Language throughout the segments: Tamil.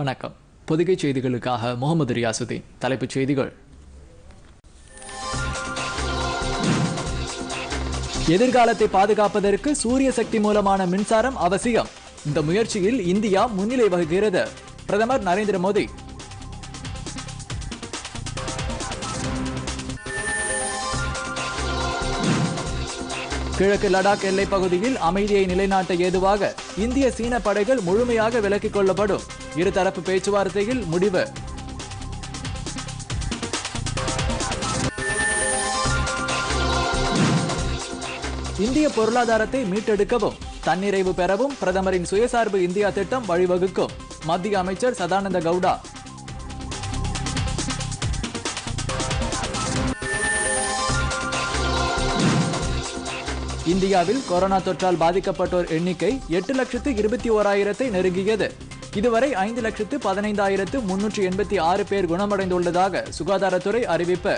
வணக்கம். பொதிகை செய்திகளுக்காக முகமது ரியாசுதீன். தலைப்புச் செய்திகள். எதிர்காலத்தை பாதுகாப்பதற்கு சூரிய சக்தி மூலமான மின்சாரம் அவசியம். இந்த முயற்சியில் இந்தியா முன்னிலை வகிக்கிறது. பிரதமர் நரேந்திர மோடி கிழக்கு லடாக் எல்லைப் பகுதியில் அமைதியை நிலைநாட்ட ஏதுவாக இந்திய சீன படைகள் முழுமையாக விலக்கிக் கொள்ளப்படும். இருதரப்பு பேச்சுவார்த்தையில் முடிவு. இந்திய பொருளாதாரத்தை மீட்டெடுக்கவும் தன்னிறைவு பெறவும் பிரதமரின் சுயசார்பு இந்தியா திட்டம் வழிவகுக்கும் மத்திய அமைச்சர் சதானந்த கவுடா இந்தியாவில் கொரோனா தொற்றால் பாதிக்கப்பட்டோர் எண்ணிக்கை எட்டு லட்சத்து இருபத்தி ஓராயிரத்தை நெருங்கியது. இதுவரை ஐந்து லட்சத்து பதினைந்தாயிரத்து முன்னூற்று எண்பத்தி ஆறு பேர் குணமடைந்துள்ளதாக சுகாதாரத்துறை அறிவிப்பு.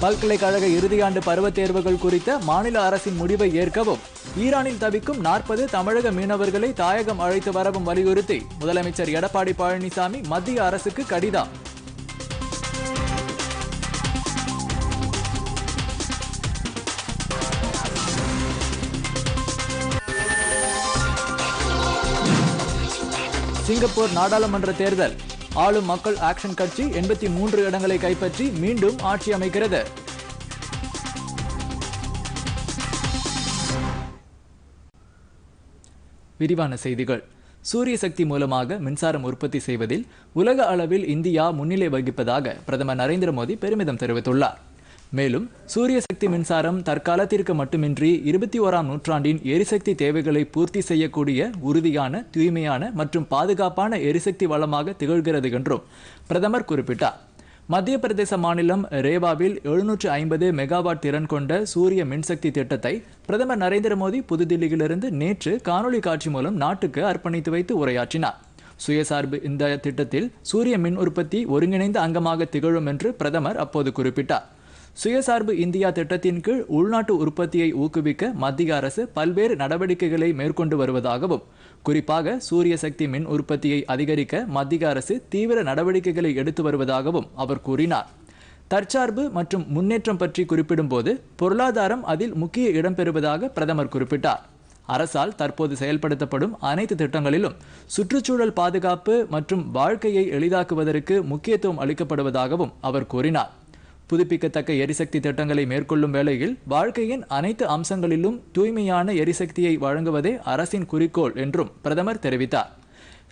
பல்கலைக்கழக இறுதியாண்டு பருவத் தேர்வுகள் குறித்த மாநில அரசின் முடிவை ஏற்கவும் ஈரானில் தவிக்கும் நாற்பது தமிழக மீனவர்களை தாயகம் அழைத்து வரவும் வலியுறுத்தி முதலமைச்சர் எடப்பாடி பழனிசாமி மத்திய அரசுக்கு கடிதம். சிங்கப்பூர் நாடாளுமன்ற தேர்தல். ஆளும் மக்கள் ஆக்ஷன் கட்சி எண்பத்தி மூன்று இடங்களை கைப்பற்றி மீண்டும் ஆட்சி அமைக்கிறது. விரிவான செய்திகள். சூரிய சக்தி மூலமாக மின்சாரம் உற்பத்தி செய்வதில் உலக அளவில் இந்தியா முன்னிலை வகிப்பதாக பிரதமர் நரேந்திர மோடி பெருமிதம் தெரிவித்துள்ளார். மேலும் சூரிய சக்தி மின்சாரம் தற்காலத்திற்கு மட்டுமின்றி இருபத்தி ஓராம் நூற்றாண்டின் எரிசக்தி தேவைகளை பூர்த்தி செய்யக்கூடிய உறுதியான தூய்மையான மற்றும் பாதுகாப்பான எரிசக்தி வளமாக திகழ்கிறது என்றும் பிரதமர் குறிப்பிட்டார். மத்திய பிரதேச மாநிலம் ரேவாவில் எழுநூற்று ஐம்பது மெகாவாட் திறன் கொண்ட சூரிய மின்சக்தி திட்டத்தை பிரதமர் நரேந்திர மோடி புதுதில்லியிலிருந்து நேற்று காணொலி காட்சி மூலம் நாட்டுக்கு அர்ப்பணித்து வைத்து உரையாற்றினார். சுயசார்பு இந்த திட்டத்தில் சூரிய மின் உற்பத்தி ஒருங்கிணைந்த அங்கமாக திகழும் என்று பிரதமர் அப்போது குறிப்பிட்டார். சுயசார்பு இந்தியா திட்டத்தின் கீழ் உள்நாட்டு உற்பத்தியை ஊக்குவிக்க மத்திய அரசு பல்வேறு நடவடிக்கைகளை மேற்கொண்டு வருவதாகவும் குறிப்பாக சூரிய சக்தி மின் உற்பத்தியை அதிகரிக்க மத்திய அரசு தீவிர நடவடிக்கைகளை எடுத்து வருவதாகவும் அவர் கூறினார். தற்சார்பு மற்றும் முன்னேற்றம் பற்றி குறிப்பிடும்போது பொருளாதாரம் அதில் முக்கிய இடம்பெறுவதாக பிரதமர் குறிப்பிட்டார். அரசால் தற்போது செயல்படுத்தப்படும் அனைத்து திட்டங்களிலும் சுற்றுச்சூழல் பாதுகாப்பு மற்றும் வாழ்க்கையை எளிதாக்குவதற்கு முக்கியத்துவம் அளிக்கப்படுவதாகவும் அவர் கூறினார். புதுப்பிக்கத்தக்க எரிசக்தி திட்டங்களை மேற்கொள்ளும் வேளையில் வாழ்க்கையின் அனைத்து அம்சங்களிலும் தூய்மையான எரிசக்தியை வழங்குவதே அரசின் குறிக்கோள் என்றும் பிரதமர் தெரிவித்தார்.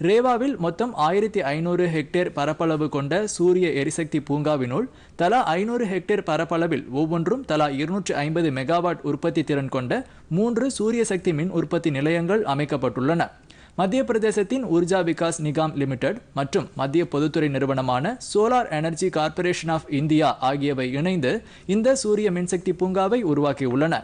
ரேவாவில் மொத்தம் ஆயிரத்தி ஐநூறு ஹெக்டேர் பரப்பளவு கொண்ட சூரிய எரிசக்தி பூங்காவினுள் தலா ஐநூறு ஹெக்டேர் பரப்பளவில் ஒவ்வொன்றும் தலா இருநூற்று ஐம்பது மெகாவாட் உற்பத்தி திறன் கொண்ட மூன்று சூரிய சக்தி மின் உற்பத்தி நிலையங்கள் அமைக்கப்பட்டுள்ளன. மத்திய பிரதேசத்தின் உர்ஜா விகாஸ் நிகாம் லிமிடெட் மற்றும் மத்திய பொதுத்துறை நிறுவனமான solar energy corporation of India ஆகியவை இணைந்து இந்த சூரிய மின்சக்தி பூங்காவை உருவாக்கியுள்ளன.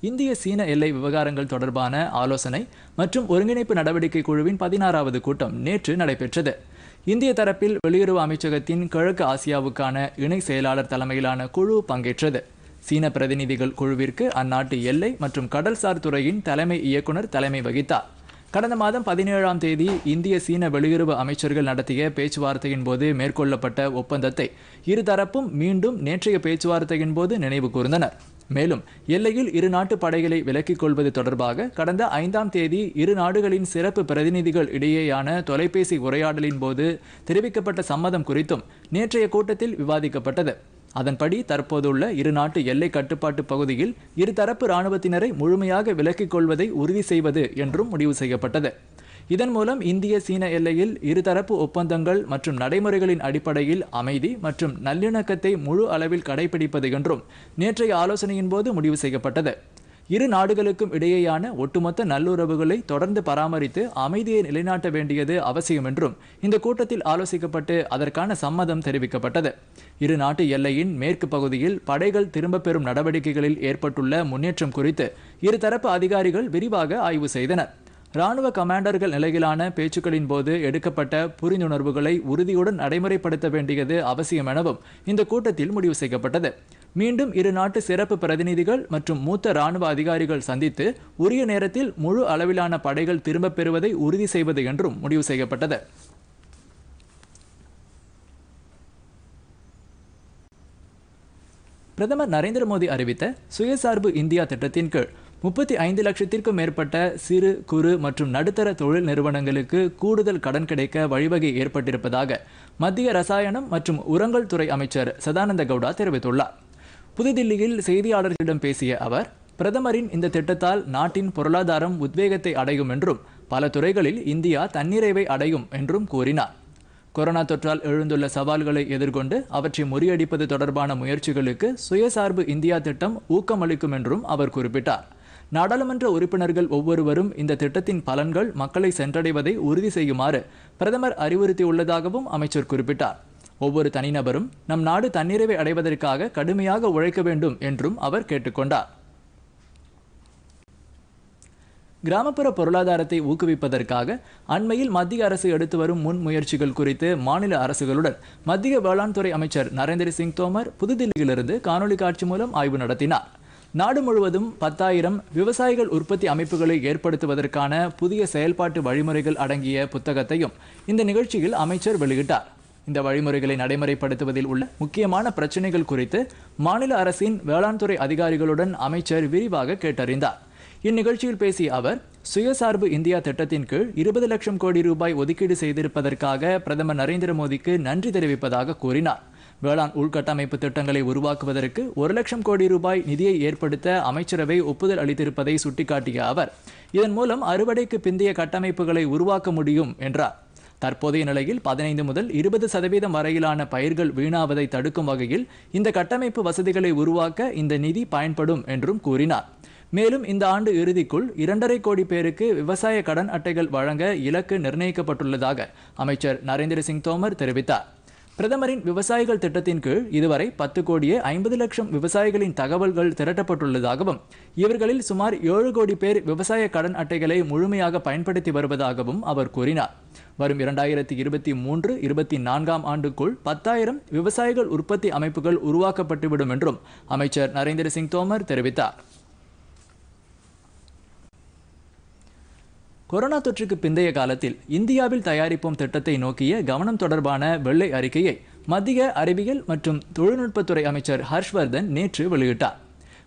இந்திய சீன எல்லை விவகாரங்கள் தொடர்பான ஆலோசனை மற்றும் ஒருங்கிணைப்பு நடவடிக்கை குழுவின் பதினாறாவது கூட்டம் நேற்று நடைபெற்றது. இந்திய தரப்பில் வெளியுறவு அமைச்சகத்தின் கிழக்கு ஆசியாவுக்கான இணை செயலாளர் தலைமையிலான குழு பங்கேற்றது. சீன பிரதிநிதிகள் குழுவிற்கு அந்நாட்டு எல்லை மற்றும் கடல்சார் துறையின் தலைமை இயக்குனர் தலைமை வகித்தார். கடந்த மாதம் பதினேழாம் தேதி இந்திய சீன வெளியுறவு அமைச்சர்கள் நடத்திய பேச்சுவார்த்தையின் போது மேற்கொள்ளப்பட்ட ஒப்பந்தத்தை இருதரப்பும் மீண்டும் நேற்றைய பேச்சுவார்த்தையின் போது நினைவு கூர்ந்தனர். மேலும் எல்லையில் இரு நாட்டு படைகளை விலக்கிக் கொள்வது தொடர்பாக கடந்த ஐந்தாம் தேதி இரு நாடுகளின் சிறப்பு பிரதிநிதிகள் இடையேயான தொலைபேசி உரையாடலின் போது தெரிவிக்கப்பட்ட சம்மதம் குறித்தும் நேற்றைய கூட்டத்தில் விவாதிக்கப்பட்டது. அதன்படி தற்போதுள்ள இரு நாட்டு எல்லை கட்டுப்பாட்டு பகுதியில் இருதரப்பு இராணுவத்தினரை முழுமையாக விலக்கிக் கொள்வதை உறுதி செய்வது என்றும் முடிவு செய்யப்பட்டது. இதன் மூலம் இந்திய சீன எல்லையில் இருதரப்பு ஒப்பந்தங்கள் மற்றும் நடைமுறைகளின் அடிப்படையில் அமைதி மற்றும் நல்லிணக்கத்தை முழு அளவில் கடைபிடிப்பது என்றும் நேற்றைய ஆலோசனையின் போது முடிவு செய்யப்பட்டது. இரு நாடுகளுக்கும் இடையேயான ஒட்டுமொத்த நல்லுறவுகளை தொடர்ந்து பராமரித்து அமைதியை நிலைநாட்ட வேண்டியது அவசியம் என்றும் இந்த கூட்டத்தில் ஆலோசிக்கப்பட்டு அதற்கான சம்மதம் தெரிவிக்கப்பட்டது. இரு நாட்டு எல்லையின் மேற்கு பகுதியில் படைகள் திரும்பப் பெறும் நடவடிக்கைகளில் ஏற்பட்டுள்ள முன்னேற்றம் குறித்து இருதரப்பு அதிகாரிகள் விரிவாக ஆய்வு செய்தனர். ராணுவ கமாண்டர்கள் நிலையிலான பேச்சுக்களின் போது எடுக்கப்பட்ட புரிந்துணர்வுகளை உறுதியுடன் நடைமுறைப்படுத்த வேண்டியது அவசியம் எனவும் இந்த கூட்டத்தில் முடிவு செய்யப்பட்டது. மீண்டும் இரு நாட்டு சிறப்பு பிரதிநிதிகள் மற்றும் மூத்த ராணுவ அதிகாரிகள் சந்தித்து உரிய நேரத்தில் முழு அளவிலான படைகள் திரும்பப் பெறுவதை உறுதி செய்வது என்றும் முடிவு செய்யப்பட்டது. பிரதமர் நரேந்திர மோடி அறிவித்த சுயசார்பு இந்தியா திட்டத்தின் கீழ் முப்பத்தி ஐந்து லட்சத்திற்கும் மேற்பட்ட சிறு குறு மற்றும் நடுத்தர தொழில் நிறுவனங்களுக்கு கூடுதல் கடன் கிடைக்க வழிவகை ஏற்பட்டிருப்பதாக மத்திய ரசாயனம் மற்றும் உரங்கள் துறை அமைச்சர் சதானந்த கவுடா தெரிவித்துள்ளார். புதுதில்லியில் செய்தியாளர்களிடம் பேசிய அவர் பிரதமரின் இந்த திட்டத்தால் நாட்டின் பொருளாதாரம் உத்வேகத்தை அடையும் என்றும் பல துறைகளில் இந்தியா தன்னிறைவை அடையும் என்றும் கூறினார். கொரோனா தொற்றால் எழுந்துள்ள சவால்களை எதிர்கொண்டு அவற்றை முறியடிப்பது தொடர்பான முயற்சிகளுக்கு சுயசார்பு இந்தியா திட்டம் ஊக்கமளிக்கும் என்றும் அவர் குறிப்பிட்டார். நாடாளுமன்ற உறுப்பினர்கள் ஒவ்வொருவரும் இந்த திட்டத்தின் பலன்கள் மக்களை சென்றடைவதை உறுதி செய்யுமாறு பிரதமர் அறிவுறுத்தியுள்ளதாகவும் அமைச்சர் குறிப்பிட்டார். ஒவ்வொரு தனிநபரும் நம் நாடு தன்னிறைவை அடைவதற்காக கடுமையாக உழைக்க வேண்டும் என்றும் அவர் கேட்டுக்கொண்டார். கிராமப்புற பொருளாதாரத்தை ஊக்குவிப்பதற்காக அண்மையில் மத்திய அரசு எடுத்து வரும் முன் முயற்சிகள் குறித்து மாநில அரசுகளுடன் மத்திய வேளாண் துறை அமைச்சர் நரேந்திர சிங் தோமர் புதுதில்லியிலிருந்து காணொலி காட்சி மூலம் ஆய்வு நடத்தினார். நாடு முழுவதும் பத்தாயிரம் விவசாயிகள் உற்பத்தி அமைப்புகளை ஏற்படுத்துவதற்கான புதிய செயல்பாட்டு வழிமுறைகள் அடங்கிய புத்தகத்தையும் இந்த நிகழ்ச்சியில் அமைச்சர் வெளியிட்டார். இந்த வழிமுறைகளை நடைமுறைப்படுத்துவதில் உள்ள முக்கியமான பிரச்சனைகள் குறித்து மாநில அரசின் வேளாண் துறை அதிகாரிகளுடன் அமைச்சர் விரிவாக கேட்டறிந்தார். இந்நிகழ்ச்சியில் பேசிய அவர் சுயசார்பு இந்தியா திட்டத்தின் கீழ் இருபது லட்சம் கோடி ரூபாய் ஒதுக்கீடு செய்திருப்பதற்காக பிரதமர் நரேந்திர மோடிக்கு நன்றி தெரிவிப்பதாக கூறினார். வேளாண் உள்கட்டமைப்பு திட்டங்களை உருவாக்குவதற்கு ஒரு லட்சம் கோடி ரூபாய் நிதியை ஏற்படுத்த அமைச்சரவை ஒப்புதல் அளித்திருப்பதை சுட்டிக்காட்டிய அவர் இதன் மூலம் அறுவடைக்கு பிந்தைய கட்டமைப்புகளை உருவாக்க முடியும் என்றார். தற்போதைய நிலையில் பதினைந்து முதல் இருபது சதவீதம் வரையிலான பயிர்கள் வீணாவதை தடுக்கும் வகையில் இந்த கட்டமைப்பு வசதிகளை உருவாக்க இந்த நிதி பயன்படும் என்றும் கூறினார். மேலும் இந்த ஆண்டு இறுதிக்குள் இரண்டரை கோடி பேருக்கு விவசாய கடன் அட்டைகள் வழங்க இலக்கு நிர்ணயிக்கப்பட்டுள்ளதாக அமைச்சர் நரேந்திர சிங் தோமர் தெரிவித்தார். பிரதமரின் விவசாயிகள் திட்டத்தின் கீழ் இதுவரை பத்து கோடியே ஐம்பது லட்சம் விவசாயிகளின் தகவல்கள் திரட்டப்பட்டுள்ளதாகவும் இவர்களில் சுமார் ஏழு கோடி பேர் விவசாய கடன் அட்டைகளை முழுமையாக பயன்படுத்தி வருவதாகவும் அவர் கூறினார். வரும் இரண்டாயிரத்தி இருபத்தி மூன்று இருபத்தி நான்காம் ஆண்டுக்குள் பத்தாயிரம் விவசாயிகள் உற்பத்தி அமைப்புகள் உருவாக்கப்பட்டுவிடும் என்றும் அமைச்சர் நரேந்திர சிங் தோமர் தெரிவித்தார். கொரோனா தொற்றுக்கு பிந்தைய காலத்தில் இந்தியாவில் தயாரிப்போம் திட்டத்தை நோக்கிய கவனம் தொடர்பான வெள்ளை அறிக்கையை மத்திய அறிவியல் மற்றும் தொழில்நுட்பத்துறை அமைச்சர் ஹர்ஷ்வர்தன் நேற்று வெளியிட்டார்.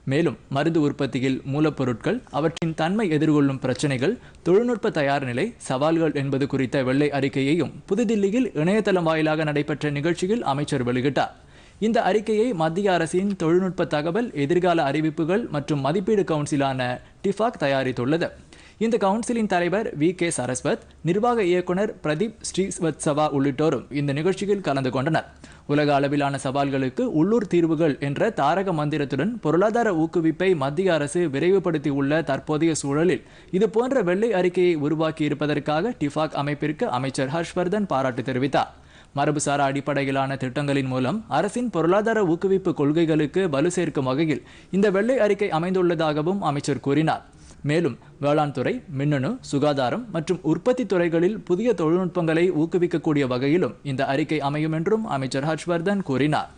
மேலும் மருந்து உற்பத்தியில் மூலப்பொருட்கள் அவற்றின் தன்மை எதிர்கொள்ளும் பிரச்சனைகள் தொழில்நுட்ப தயார் நிலை சவால்கள் என்பது குறித்த வெள்ளை அறிக்கையையும் புதுதில்லியில் இணையதளம் வாயிலாக நடைபெற்ற நிகழ்ச்சியில் அமைச்சர் வெளியிட்டார். இந்த அறிக்கையை மத்திய அரசின் தொழில்நுட்ப தகவல் எதிர்கால அறிவிப்புகள் மற்றும் மதிப்பீடு கவுன்சிலான டிஃபாக் தயாரித்துள்ளது. இந்த கவுன்சிலின் தலைவர் வி. கே. சரஸ்வத் நிர்வாக இயக்குனர் பிரதீப் ஸ்ரீவத்சவா உள்ளிட்டோரும் இந்த நிகழ்ச்சியில் கலந்து கொண்டனர். உலக அளவிலான சவால்களுக்கு உள்ளூர் தீர்வுகள் என்ற தாரக மந்திரத்துடன் பொருளாதார ஊக்குவிப்பை மத்திய அரசு விரைவுபடுத்தியுள்ள தற்போதைய சூழலில் இதுபோன்ற வெள்ளை அறிக்கையை உருவாக்கியிருப்பதற்காக டிஃபாக் அமைப்பிற்கு அமைச்சர் ஹர்ஷ்வர்தன் பாராட்டு தெரிவித்தார். மரபுசாரா அடிப்படையிலான திட்டங்களின் மூலம் அரசின் பொருளாதார ஊக்குவிப்பு கொள்கைகளுக்கு வலு சேர்க்கும் வகையில் இந்த வெள்ளை அறிக்கை அமைந்துள்ளதாகவும் அமைச்சர் கூறினார். மேலும் வேளாண் துறை மின்னணு சுகாதாரம் மற்றும் உற்பத்தி துறைகளில் புதிய தொழில்நுட்பங்களை ஊக்குவிக்கக்கூடிய வகையிலும் இந்த அறிக்கை அமையும் என்றும் அமைச்சர் ஹர்ஷ்வர்தன் கூறினார்.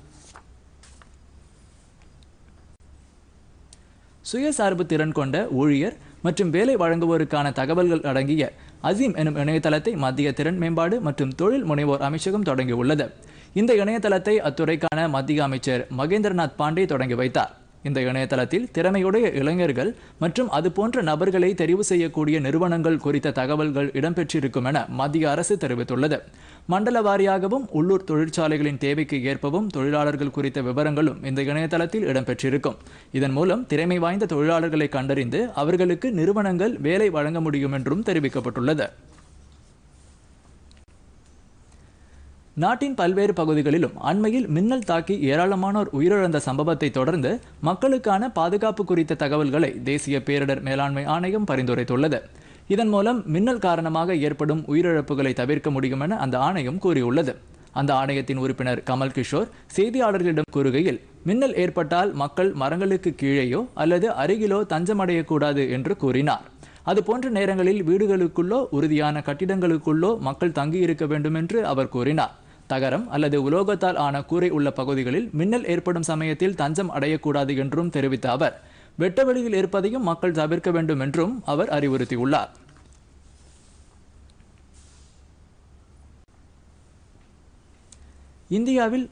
சுயசார்பு திறன் கொண்ட ஊழியர் மற்றும் வேலை வழங்குவோருக்கான தகவல்கள் அடங்கிய அசீம் எனும் இணையதளத்தை மத்திய திறன் மேம்பாடு மற்றும் தொழில் முனைவோர் அமைச்சகம் தொடங்கியுள்ளது. இந்த இணையதளத்தை அத்துறைக்கான மத்திய அமைச்சர் மகேந்திரநாத் பாண்டே தொடங்கி வைத்தார். இந்த இணையதளத்தில் திறமையுடைய இளைஞர்கள் மற்றும் அது போன்ற நபர்களை தெரிவு செய்யக்கூடிய நிறுவனங்கள் குறித்த தகவல்கள் இடம்பெற்றிருக்கும் என மத்திய அரசு தெரிவித்துள்ளது. மண்டல வாரியாகவும் உள்ளூர் தொழிற்சாலைகளின் தேவைக்கு ஏற்பவும் தொழிலாளர்கள் குறித்த விவரங்களும் இந்த இணையதளத்தில் இடம்பெற்றிருக்கும். இதன் மூலம் திறமை வாய்ந்த தொழிலாளர்களை கண்டறிந்து அவர்களுக்கு நிறுவனங்கள் வேலை வழங்க முடியும் என்றும் தெரிவிக்கப்பட்டுள்ளது. நாட்டின் பல்வேறு பகுதிகளிலும் அண்மையில் மின்னல் தாக்கி ஏராளமானோர் உயிரிழந்த சம்பவத்தை தொடர்ந்து மக்களுக்கான பாதுகாப்பு குறித்த தகவல்களை தேசிய பேரிடர் மேலாண்மை ஆணையம் பரிந்துரைத்துள்ளது. இதன் மூலம் மின்னல் காரணமாக ஏற்படும் உயிரிழப்புகளை தவிர்க்க முடியும் என அந்த ஆணையம் கூறியுள்ளது. அந்த ஆணையத்தின் உறுப்பினர் கமல் கிஷோர் செய்தியாளர்களிடம் கூறுகையில் மின்னல் ஏற்பட்டால் மக்கள் மரங்களுக்கு கீழேயோ அல்லது அருகிலோ தஞ்சமடையக்கூடாது என்று கூறினார். அதுபோன்ற நேரங்களில் வீடுகளுக்குள்ளோ உறுதியான கட்டிடங்களுக்குள்ளோ மக்கள் தங்கியிருக்க வேண்டும் என்று அவர் கூறினார். தகரம் அல்லது உலோகத்தால் ஆன கூரை உள்ள பகுதிகளில் மின்னல் ஏற்படும் சமயத்தில் தஞ்சம் அடையக்கூடாது என்றும் தெரிவித்த அவர் வெட்டவெளியில் இருப்பதையும் மக்கள் தவிர்க்க வேண்டும் என்றும் அவர் அறிவுறுத்தியுள்ளார். இந்தியாவில்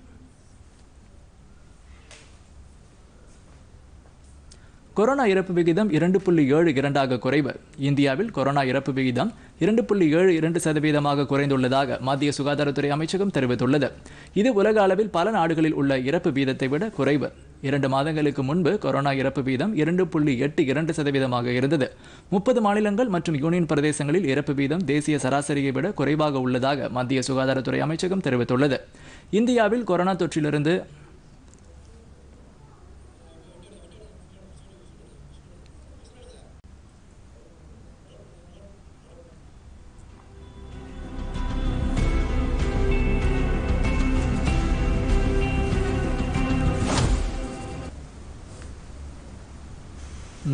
கொரோனா இறப்பு விகிதம் இரண்டு புள்ளி ஏழு இரண்டாக குறைவு. இந்தியாவில் கொரோனா இறப்பு விகிதம் இரண்டு புள்ளி ஏழு இரண்டு சதவீதமாக குறைந்துள்ளதாக மத்திய சுகாதாரத்துறை அமைச்சகம் தெரிவித்துள்ளது. இது உலக அளவில் பல நாடுகளில் உள்ள இறப்பு வீதத்தை விட குறைவு. இரண்டு மாதங்களுக்கு முன்பு கொரோனா இறப்பு வீதம் இரண்டு புள்ளி எட்டு இரண்டு சதவீதமாக இருந்தது. முப்பது மாநிலங்கள் மற்றும் யூனியன் பிரதேசங்களில் இறப்பு வீதம் தேசிய சராசரியை விட குறைவாக உள்ளதாக மத்திய சுகாதாரத்துறை அமைச்சகம் தெரிவித்துள்ளது. இந்தியாவில் கொரோனா தொற்றிலிருந்து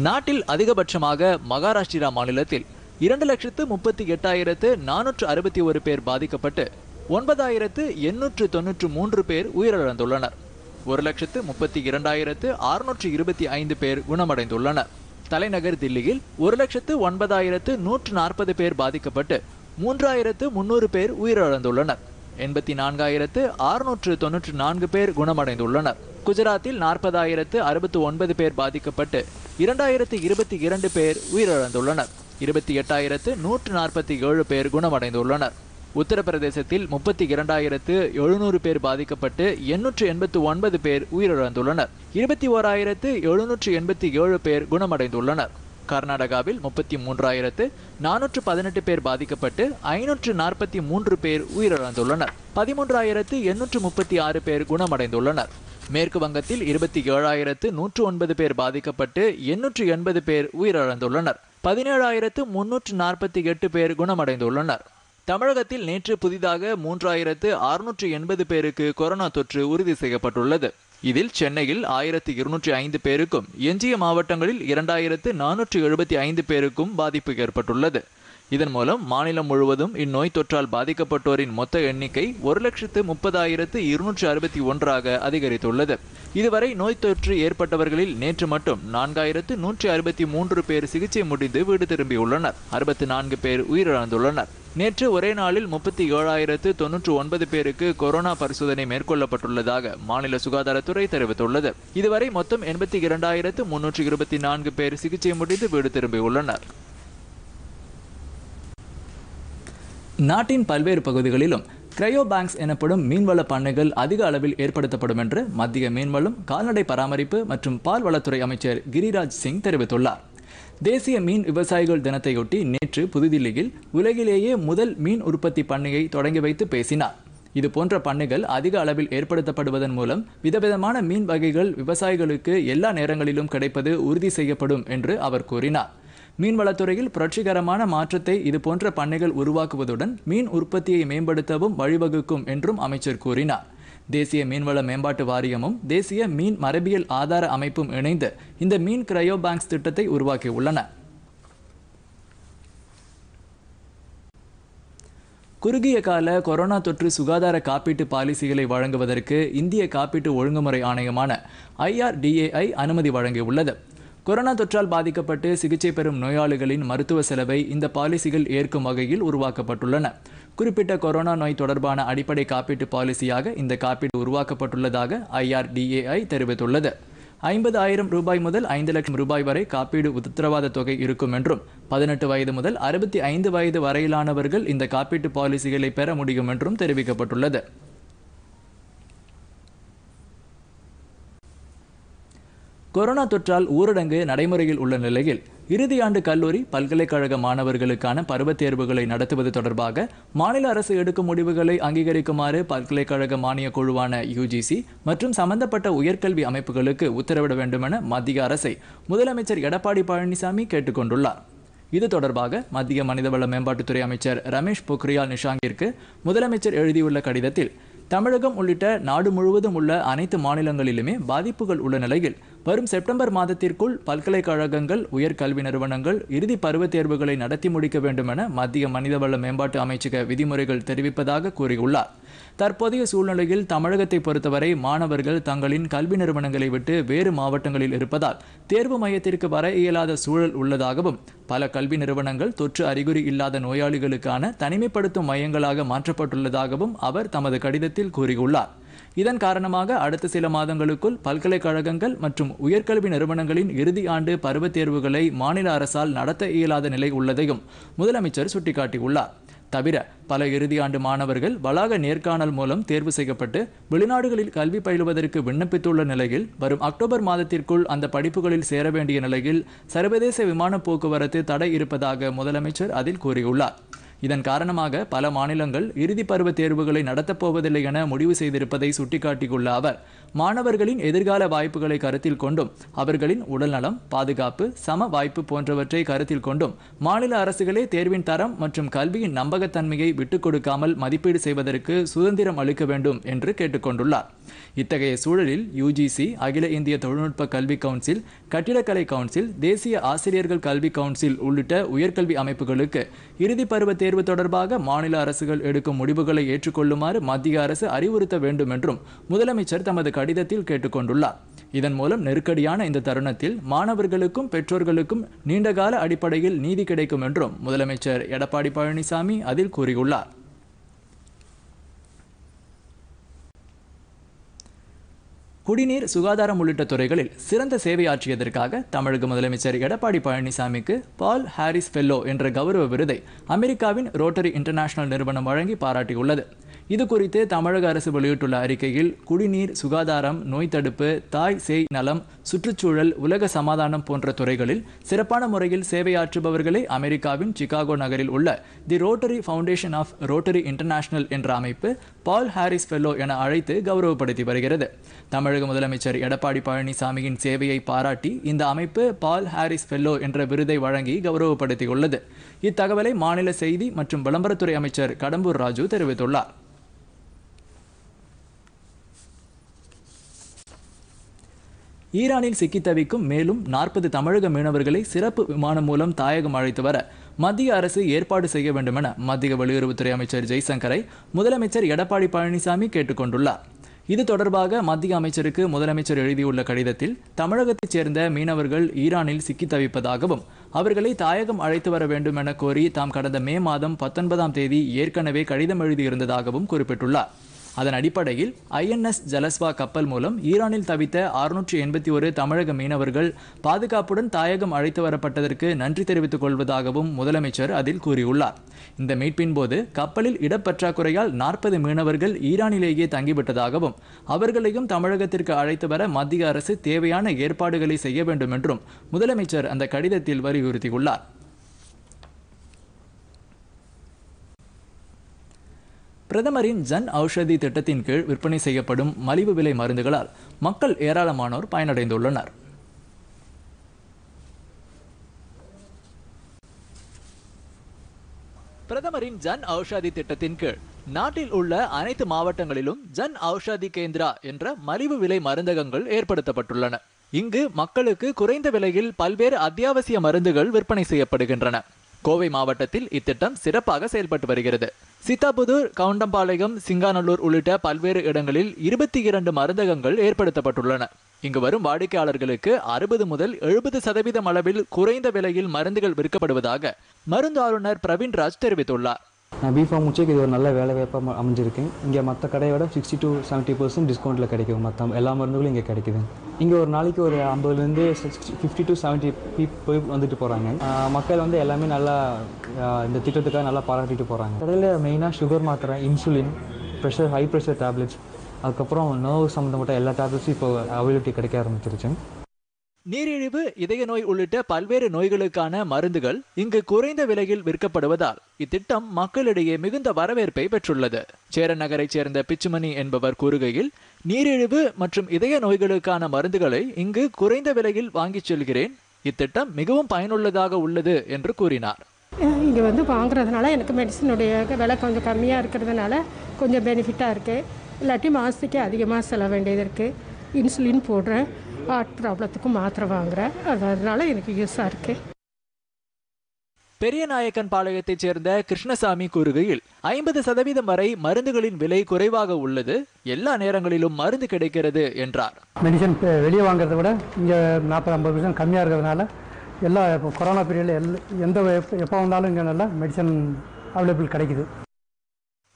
நாட்டில் அதிகபட்சமாக மகாராஷ்டிரா மாநிலத்தில் இரண்டு லட்சத்து முப்பத்தி எட்டாயிரத்து நானூற்று அறுபத்தி ஒரு பேர் பாதிக்கப்பட்டு ஒன்பதாயிரத்து எண்ணூற்று தொன்னூற்று மூன்று பேர் உயிரிழந்துள்ளனர். ஒரு லட்சத்து முப்பத்தி இரண்டாயிரத்து அறுநூற்று இருபத்தி ஐந்து பேர் குணமடைந்துள்ளனர். தலைநகர் தில்லியில் ஒரு லட்சத்து ஒன்பதாயிரத்து நூற்று நாற்பது பேர் பாதிக்கப்பட்டு மூன்றாயிரத்து முன்னூறு பேர் உயிரிழந்துள்ளனர். எண்பத்தி நான்காயிரத்து அறுநூற்று தொன்னூற்று நான்கு பேர் குணமடைந்துள்ளனர். குஜராத்தில் நாற்பதாயிரத்து அறுபத்து ஒன்பது பேர் பாதிக்கப்பட்டு இரண்டாயிரத்து இருபத்தி இரண்டு பேர் உயிரிழந்துள்ளனர். இருபத்தி எட்டாயிரத்து நூற்று நாற்பத்தி ஏழு பேர் குணமடைந்துள்ளனர். உத்தரப்பிரதேசத்தில் முப்பத்தி இரண்டாயிரத்து எழுநூறு பேர் பாதிக்கப்பட்டு எண்ணூற்று எண்பத்து ஒன்பது பேர் உயிரிழந்துள்ளனர். இருபத்தி ஓராயிரத்து எழுநூற்று எண்பத்தி ஏழு பேர் குணமடைந்துள்ளனர். கர்நாடகாவில் முப்பத்தி மூன்றாயிரத்து நானூற்று பதினெட்டு பேர் பாதிக்கப்பட்டு ஐநூற்று நாற்பத்தி மூன்று பேர் உயிரிழந்துள்ளனர். பதிமூன்றாயிரத்து எண்ணூற்று முப்பத்தி ஆறு பேர் குணமடைந்துள்ளனர். மேற்கு வங்கத்தில் இருபத்தி ஏழாயிரத்து நூற்று ஒன்பது பேர் பாதிக்கப்பட்டு எண்ணூற்று எண்பது பேர் உயிரிழந்துள்ளனர். பதினேழாயிரத்து முன்னூற்று நாற்பத்தி எட்டு பேர் குணமடைந்துள்ளனர். தமிழகத்தில் நேற்று புதிதாக மூன்றாயிரத்து அறுநூற்று எண்பது பேருக்கு கொரோனா தொற்று உறுதி செய்யப்பட்டுள்ளது. இதில் சென்னையில் ஆயிரத்தி இருநூற்றி ஐந்து பேருக்கும் எஞ்சிய மாவட்டங்களில் இரண்டாயிரத்து நானூற்றி எழுபத்தி ஐந்து பேருக்கும் பாதிப்பு ஏற்பட்டுள்ளது. இதன் மூலம் மாநிலம் முழுவதும் இந்நோய் தொற்றால் பாதிக்கப்பட்டோரின் மொத்த எண்ணிக்கை ஒரு லட்சத்து முப்பதாயிரத்து இருநூற்று அறுபத்தி ஒன்றாக அதிகரித்துள்ளது. இதுவரை நோய் தொற்று ஏற்பட்டவர்களில் நேற்று மட்டும் நான்காயிரத்து நூற்றி அறுபத்தி மூன்று பேர் சிகிச்சை முடிந்து வீடு திரும்பியுள்ளனர். அறுபத்தி நான்கு பேர் உயிரிழந்துள்ளனர். நேற்று ஒரே நாளில் முப்பத்தி ஏழாயிரத்து தொன்னூற்று ஒன்பது பேருக்கு கொரோனா பரிசோதனை மேற்கொள்ளப்பட்டுள்ளதாக மாநில சுகாதாரத்துறை தெரிவித்துள்ளது. இதுவரை மொத்தம் எண்பத்தி இரண்டாயிரத்து முன்னூற்று இருபத்தி நான்கு பேர் சிகிச்சை முடிந்து வீடு திரும்பியுள்ளனர். நாட்டின் பல்வேறு பகுதிகளிலும் கிரையோ பேங்க்ஸ் எனப்படும் மீன்வள பண்ணைகள் அதிக அளவில் ஏற்படுத்தப்படும் என்று மத்திய மீன்வளம் கால்நடை பராமரிப்பு மற்றும் பால்வளத்துறை அமைச்சர் கிரிராஜ் சிங் தெரிவித்துள்ளார். தேசிய மீன் விவசாயிகள் தினத்தையொட்டி நேற்று புதுதில்லியில் உலகிலேயே முதல் மீன் உற்பத்தி பண்ணையை தொடங்கி வைத்து பேசினார். இது போன்ற பண்ணைகள் அதிக அளவில் ஏற்படுத்தப்படுவதன் மூலம் விதவிதமான மீன் வகைகள் விவசாயிகளுக்கு எல்லா நேரங்களிலும் கிடைப்பது உறுதி செய்யப்படும் என்று அவர் கூறினார். மீன்வளத்துறையில் புரட்சிகரமான மாற்றத்தை இது போன்ற பண்ணைகள் உருவாக்குவதுடன் மீன் உற்பத்தியை மேம்படுத்தவும் வழிவகுக்கும் என்றும் அமைச்சர் கூறினார். தேசிய மீன்வள மேம்பாட்டு வாரியமும் தேசிய மீன் மரபியல் ஆதார அமைப்பும் இணைந்து இந்த மீன் கிரையோ பேங்க்ஸ் திட்டத்தை உருவாக்கியுள்ளன. குறுகிய கால கொரோனா தொற்று சுகாதார காப்பீட்டு பாலிசிகளை வழங்குவதற்கு இந்திய காப்பீட்டு ஒழுங்குமுறை ஆணையமான ஐஆர்டிஏஐ அனுமதி வழங்கியுள்ளது. கொரோனா தொற்றால் பாதிக்கப்பட்டு சிகிச்சை பெறும் நோயாளிகளின் மருத்துவ செலவை இந்த பாலிசிகள் ஏற்கும் வகையில் உருவாக்கப்பட்டுள்ளன. குறிப்பிட்ட கொரோனா நோய் தொடர்பான அடிப்படை காப்பீட்டு பாலிசியாக இந்த காப்பீடு உருவாக்கப்பட்டுள்ளதாக ஐஆர்டிஏஐ தெரிவித்துள்ளது. ஐம்பது ஆயிரம் ரூபாய் முதல் ஐந்து லட்சம் ரூபாய் வரை காப்பீடு உத்தரவாத தொகை இருக்கும் என்றும் பதினெட்டு வயது முதல் அறுபத்தி ஐந்து வயது வரையிலானவர்கள் இந்த காப்பீட்டு பாலிசிகளை பெற முடியும் என்றும் தெரிவிக்கப்பட்டுள்ளது. கொரோனா தொற்றால் ஊரடங்கு நடைமுறையில் உள்ள நிலையில் இறுதியாண்டு கல்லூரி பல்கலைக்கழக மாணவர்களுக்கான பருவத் தேர்வுகளை நடத்துவது தொடர்பாக மாநில அரசு எடுக்கும் முடிவுகளை அங்கீகரிக்குமாறு பல்கலைக்கழக மானிய குழுவான யுஜிசி மற்றும் சம்பந்தப்பட்ட உயர்கல்வி அமைப்புகளுக்கு உத்தரவிட வேண்டுமென மத்திய அரசை முதலமைச்சர் எடப்பாடி பழனிசாமி கேட்டுக்கொண்டுள்ளார் இது தொடர்பாக மத்திய மனிதவள மேம்பாட்டுத்துறை அமைச்சர் ரமேஷ் பொக்ரியால் நிஷாங்கிற்கு முதலமைச்சர் எழுதியுள்ள கடிதத்தில் தமிழகம் உள்ளிட்ட நாடு முழுவதும் உள்ள அனைத்து மாநிலங்களிலுமே பாதிப்புகள் உள்ள நிலையில் வரும் செப்டம்பர் மாதத்திற்குள் பல்கலைக்கழகங்கள் உயர்கல்வி நிறுவனங்கள் இறுதி பருவத் தேர்வுகளை நடத்தி முடிக்க வேண்டும் என மத்திய மனிதவள மேம்பாட்டு அமைச்சக விதிமுறைகள் தெரிவிப்பதாக கூறியுள்ளார். தற்போதைய சூழ்நிலையில் தமிழகத்தை பொறுத்தவரை மாணவர்கள் தங்களின் கல்வி நிறுவனங்களை விட்டு வேறு மாவட்டங்களில் இருப்பதால் தேர்வு மையத்திற்கு வர இயலாத சூழல் உள்ளதாகவும் பல கல்வி நிறுவனங்கள் தொற்று அறிகுறி இல்லாத நோயாளிகளுக்கான தனிமைப்படுத்தும் மையங்களாக மாற்றப்பட்டுள்ளதாகவும் அவர் தமது கடிதத்தில் கூறியுள்ளார். இதன் காரணமாக அடுத்த சில மாதங்களுக்குள் பல்கலைக்கழகங்கள் மற்றும் உயர்கல்வி நிறுவனங்களின் இறுதி ஆண்டு பருவத் தேர்வுகளை மாநில அரசால் நடத்த இயலாத நிலை உள்ளதையும் முதலமைச்சர் சுட்டிக்காட்டியுள்ளார். தவிர பல இறுதியாண்டு மாணவர்கள் வளாக நேர்காணல் மூலம் தேர்வு செய்யப்பட்டு வெளிநாடுகளில் கல்வி பயிலுவதற்கு விண்ணப்பித்துள்ள நிலையில் வரும் அக்டோபர் மாதத்திற்குள் அந்த படிப்புகளில் சேர வேண்டிய நிலையில் சர்வதேச விமான போக்குவரத்து தடை இருப்பதாக முதலமைச்சர் அதில் கூறியுள்ளார். இதன் காரணமாக பல மாநிலங்கள் இறுதி பருவ தேர்வுகளை நடத்தப் போவதில்லை என முடிவு செய்திருப்பதை சுட்டிக்காட்டியுள்ள அவர் மாணவர்களின் எதிர்கால வாய்ப்புகளை கருத்தில் கொண்டும் அவர்களின் உடல்நலம் பாதுகாப்பு சம வாய்ப்பு போன்றவற்றை கருத்தில் கொண்டும் மாநில அரசுகளே தேர்வின் தரம் மற்றும் கல்வியின் நம்பகத்தன்மையை விட்டுக் கொடுக்காமல் மதிப்பீடு செய்வதற்கு சுதந்திரம் அளிக்க வேண்டும் என்று கேட்டுக்கொண்டுள்ளார் இத்தகைய சூழலில் யுஜிசி அகில இந்திய தொழில்நுட்ப கல்வி கவுன்சில் கட்டிடக்கலை கவுன்சில் தேசிய ஆசிரியர்கள் கல்வி கவுன்சில் உள்ளிட்ட உயர்கல்வி அமைப்புகளுக்கு இறுதி பருவ தேர்வு தொடர்பாக மாநில அரசுகள் எடுக்கும் முடிவுகளை ஏற்றுக்கொள்ளுமாறு மத்திய அரசு அறிவுறுத்த வேண்டும் என்றும் முதலமைச்சர் தமது கடிதத்தில் கேட்டுக்கொண்டுள்ளார். இதன் மூலம் நெருக்கடியான இந்த தருணத்தில் மாணவர்களுக்கும் பெற்றோர்களுக்கும் நீண்டகால அடிப்படையில் நீதி கிடைக்கும் என்றும் முதலமைச்சர் எடப்பாடி பழனிசாமி அதில் கூறியுள்ளார். குடிநீர் சுகாதாரம் உள்ளிட்ட துறைகளில் சிறந்த சேவையாற்றியதற்காக தமிழக முதலமைச்சர் எடப்பாடி பழனிசாமிக்கு பால் ஹாரிஸ் ஃபெல்லோ என்ற கௌரவ விருதை அமெரிக்காவின் ரோட்டரி இன்டர்நேஷனல் நிறுவனம் வழங்கி பாராட்டியுள்ளது. இது குறித்து தமிழக அரசு வெளியிட்டுள்ள அறிக்கையில் குடிநீர் சுகாதாரம் நோய் தடுப்பு தாய் சேய் நலம் சுற்றுச்சூழல் உலக சமாதானம் போன்ற துறைகளில் சிறப்பான முறையில் சேவையாற்றுபவர்களை அமெரிக்காவின் சிகாகோ நகரில் உள்ள the Rotary Foundation of Rotary International என்ற அமைப்பு பால் ஹாரிஸ் ஃபெல்லோ என அழைத்து கௌரவப்படுத்தி வருகிறது. தமிழக முதலமைச்சர் எடப்பாடி பழனிசாமியின் சேவையை பாராட்டி இந்த அமைப்பு பால் ஹாரிஸ் ஃபெல்லோ என்ற விருதை வழங்கி கௌரவப்படுத்தியுள்ளது. இத்தகவலை மாநில செய்தி மற்றும் விளம்பரத்துறை அமைச்சர் கடம்பூர் ராஜு தெரிவித்துள்ளார். ஈரானில் சிக்கி தவிக்கும் மேலும் நாற்பது தமிழக மீனவர்களை சிறப்பு விமானம் மூலம் தாயகம் அழைத்து வர மத்திய அரசு ஏற்பாடு செய்ய வேண்டும் என மத்திய வெளியுறவுத்துறை அமைச்சர் ஜெய்சங்கரை முதலமைச்சர் எடப்பாடி பழனிசாமி கேட்டுக்கொண்டுள்ளார் இது தொடர்பாக மத்திய அமைச்சருக்கு முதலமைச்சர் எழுதியுள்ள கடிதத்தில் தமிழகத்தைச் சேர்ந்த மீனவர்கள் ஈரானில் சிக்கி தவிப்பதாகவும் அவர்களை தாயகம் அழைத்து வர வேண்டும் என கோரி தாம் கடந்த மே மாதம் பத்தொன்பதாம் தேதி ஏற்கனவே கடிதம் எழுதியிருந்ததாகவும் குறிப்பிட்டுள்ளார். அதன் அடிப்படையில் ஐஎன்எஸ் ஜலஸ்வா கப்பல் மூலம் ஈரானில் தவித்த அறுநூற்றி எண்பத்தி ஒரு தமிழக மீனவர்கள் பாதுகாப்புடன் தாயகம் அழைத்து வரப்பட்டதற்கு நன்றி தெரிவித்துக் கொள்வதாகவும் முதலமைச்சர் அதில் கூறியுள்ளார். இந்த மீட்பின் போது கப்பலில் இடப்பற்றாக்குறையால் நாற்பது மீனவர்கள் ஈரானிலேயே தங்கிவிட்டதாகவும் அவர்களையும் தமிழகத்திற்கு அழைத்து வர மத்திய அரசு தேவையான ஏற்பாடுகளை செய்ய வேண்டும் என்றும் முதலமைச்சர் அந்த கடிதத்தில் வலியுறுத்தியுள்ளார். பிரதமரின் ஜன் ஔஷதி திட்டத்தின் கீழ் விற்பனை செய்யப்படும் மலிவு விலை மருந்துகளால் மக்கள் ஏராளமானோர் பயனடைந்துள்ளனர். பிரதமரின் ஜன் ஔஷதி திட்டத்தின் கீழ் நாட்டில் உள்ள அனைத்து மாவட்டங்களிலும் ஜன் ஔஷதி கேந்திரா என்ற மலிவு விலை மருந்தகங்கள் ஏற்படுத்தப்பட்டுள்ளன. இங்கு மக்களுக்கு குறைந்த விலையில் பல்வேறு அத்தியாவசிய மருந்துகள் விற்பனை செய்யப்படுகின்றன. கோவை மாவட்டத்தில் இத்திட்டம் சிறப்பாக செயல்பட்டு வருகிறது. சித்தாபுதூர் கவுண்டம்பாளையம் சிங்காநல்லூர் உள்ளிட்ட பல்வேறு இடங்களில் இருபத்தி இரண்டு மருந்தகங்கள் ஏற்படுத்தப்பட்டுள்ளன. இங்கு வரும் வாடிக்கையாளர்களுக்கு அறுபது முதல் எழுபது சதவீதம் அளவில் குறைந்த விலையில் மருந்துகள் விற்கப்படுவதாக மருந்து ஆளுநர் பிரவீன்ராஜ் தெரிவித்துள்ளார். நான் பிஃபார்ம் முடிச்சு இது ஒரு நல்ல வேலை வாய்ப்பாக அமைஞ்சிருக்கு இங்கே மற்ற கடையை விட சிக்ஸ்டி டு செவன்ட்டி பர்சன்ட் டிஸ்கவுண்ட்டில் கிடைக்கும். மற்ற எல்லா மருந்துகளும் இங்கே கிடைக்குது. இங்கே ஒரு நாளைக்கு ஒரு ஐம்பதுலேருந்து ஃபிஃப்டி டு செவன்ட்டி பீப்புள் வந்துட்டு போகிறாங்க மக்கள் வந்து எல்லாமே நல்லா இந்த திட்டத்துக்காக நல்லா பாராட்டிட்டு போகிறாங்க கடையில் மெயினாக சுகர் மாத்திரை insulin pressure high pressure tablets அதுக்கப்புறம் நர்வ் சம்மந்தப்பட்ட எல்லா டேப்லெட்ஸும் இப்போ அவைலபிலிட்டி கிடைக்க ஆரம்பிச்சிருச்சு. நீரிழிவு இதய நோய் உள்ளிட்ட பல்வேறு நோய்களுக்கான மருந்துகள் இங்கு குறைந்த விலையில் விற்கப்படுவதால் இத்திட்டம் மக்களிடையே மிகுந்த வரவேற்பை பெற்றுள்ளது. சேரநகரைச் சேர்ந்த பிச்சுமணி என்பவர் கூறுகையில் நீரிழிவு மற்றும் இதய நோய்களுக்கான மருந்துகளை இங்கு குறைந்த விலையில் வாங்கிச் செல்கிறேன். இத்திட்டம் மிகவும் பயனுள்ளதாக உள்ளது என்று கூறினார். இங்கே வந்து வாங்குறதுனால எனக்கு மெடிசனுடைய விலை கொஞ்சம் கம்மியாக இருக்கிறதுனால கொஞ்சம் பெனிஃபிட்டாக இருக்குது இல்லாட்டி மாதத்துக்கு அதிகமாக செல்ல வேண்டியது இருக்குது இன்சுலின் போடுறேன். ஹார்ட் ப்ராப்ளத்துக்கும் மாத்திரை வாங்குறேன். அது அதனால எனக்கு யூஸாக இருக்குது பெரியநாயக்கன் பாளையத்தைச் சேர்ந்த கிருஷ்ணசாமி கூறுகையில் ஐம்பது சதவீதம் வரை மருந்துகளின் விலை குறைவாக உள்ளது. எல்லா நேரங்களிலும் மருந்து கிடைக்கிறது என்றார். மெடிசன் வெளியே வாங்குறத விட இங்கே நாற்பது ஐம்பது பர்சன்ட் கம்மியாக இருக்கிறதுனால எல்லா இப்போ கொரோனா பீரியடில் எல் எந்த எப்போ எப்போ வந்தாலும் இங்கே நல்லா மெடிசன் அவைலபிள் கிடைக்குது.